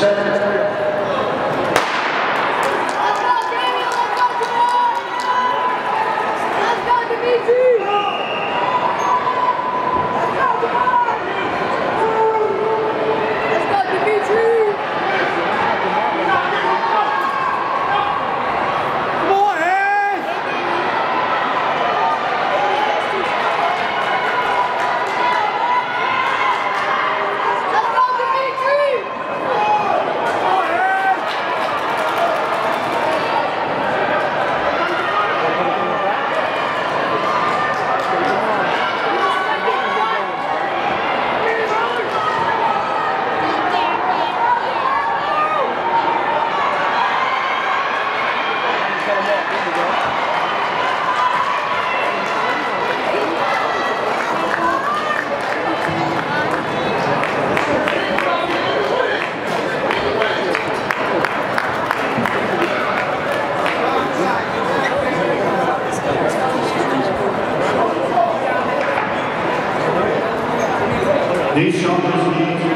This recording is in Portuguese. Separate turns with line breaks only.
second. Deixamos-nos